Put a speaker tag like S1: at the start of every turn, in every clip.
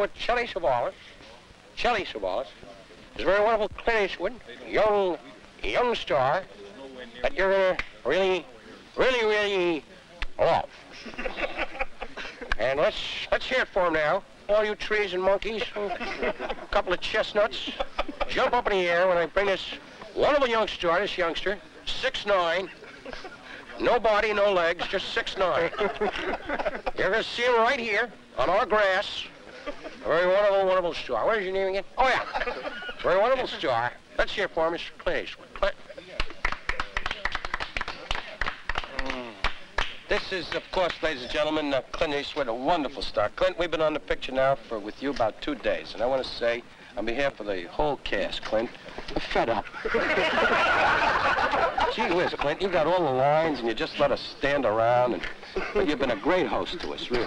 S1: with Telly Savalas. Telly Savalas. There's a very wonderful Clint Eastwood, young, young star that you're gonna really, really, really love. and let's let's hear it for him now. All you trees and monkeys, a couple of chestnuts, jump up in the air when I bring this wonderful young star, this youngster, six nine, no body, no legs, just six nine. You're gonna see him right here on our grass. Very wonderful, wonderful star. What is your name again? Oh yeah, very wonderful star. Let's hear for Mr. Clint Eastwood. Clint. This is, of course, ladies and gentlemen, uh, Clint Eastwood, a wonderful star. Clint, we've been on the picture now for with you about two days, and I want to say, on behalf of the whole cast, Clint, I'm fed up. Gee whiz, Clint, you got all the lines, and you just let us stand around, and well, you've been a great host to us, really.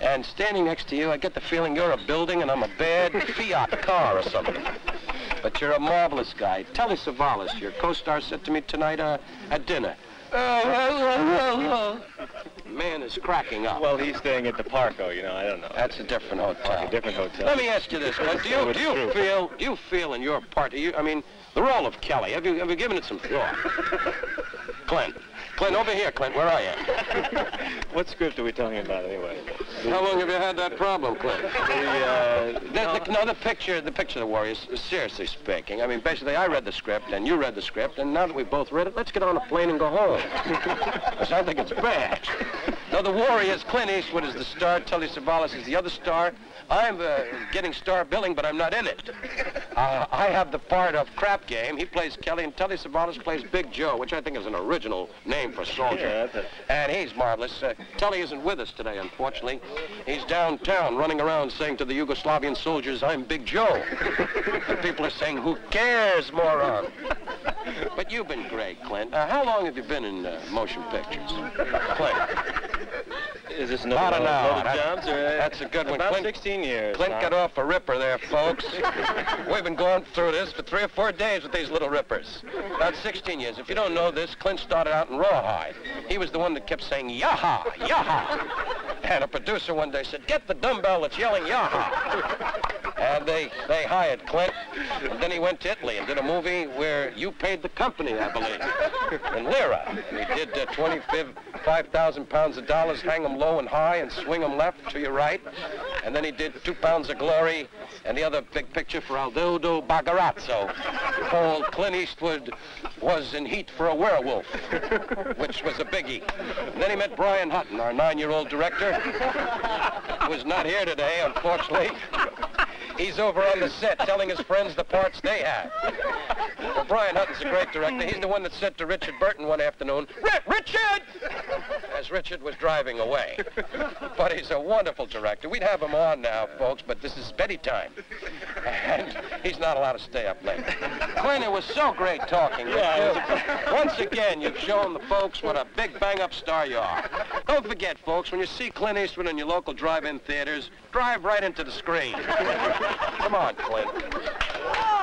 S1: And standing next to you, I get the feeling you're a building and I'm a bad Fiat car or something. But you're a marvelous guy. Telly Savalas, your co-star, said to me tonight uh, at dinner. Man is cracking up.
S2: Well, he's staying at the Parco, you know, I don't know.
S1: That's a different hotel.
S2: A different hotel.
S1: Let me ask you this. Do you, do you feel, do you feel in your part, you, I mean, the role of Kelly, have you, have you given it some thought? Clint. Clint, over here, Clint, where are you?
S2: What script are we talking about anyway?
S1: How long have you had that problem, Clint?
S2: The, uh,
S1: The, the, no, the picture, the picture of the Warriors, seriously speaking, I mean, basically, I read the script, and you read the script, and now that we've both read it, let's get on a plane and go home. I think it's bad. No, the Warriors, Clint Eastwood is the star, Telly Savalas is the other star. I'm uh, getting star billing, but I'm not in it. Uh, I have the part of Crap Game. He plays Kelly, and Telly Savalas plays Big Joe, which I think is an original name for soldier.
S2: Yeah,
S1: And he's marvelous. Uh, Telly isn't with us today, unfortunately. He's downtown running around saying to the Yugoslavian soldiers, I'm Big Joe. and people are saying, who cares, moron? But you've been great, Clint. Uh, how long have you been in uh, motion pictures? Clint.
S2: Is this another
S1: an hour.
S2: loaded
S1: That-
S2: jobs? Or, uh,
S1: that's a good one.
S2: About
S1: Clint-
S2: 16 years.
S1: Clint got off a ripper there, folks. We've been going through this for three or four days with these little rippers. About 16 years. If you don't know this, Clint started out in Rawhide. He was the one that kept saying, yaha, yaha. And a producer one day said, get the dumbbell that's yelling yaha. And they, they hired Clint. And then he went to Italy and did a movie where you paid the company, I believe, in lira. And he did uh, 25,000 pounds of dollars, hang 'em low and high and swing 'em left to your right. And then he did Two Pounds of Glory and the other big picture for Aldo Bagarazzo called Clint Eastwood was in heat for a werewolf, which was a biggie. And then he met Brian Hutton, our nine-year-old director, who is not here today, unfortunately. He's over on the set telling his friends the parts they have. Well, Brian Hutton's a great director. He's the one that said to Richard Burton one afternoon, Richard! As Richard was driving away. But he's a wonderful director. We'd have him on now, folks, but this is Betty time. And he's not allowed to stay up late. Clint, it was so great talking with you. Once again, you've shown the folks what a big bang-up star you are. Don't forget, folks, when you see Clint Eastwood in your local drive-in theaters, drive right into the screen. Come on, Clint. Oh,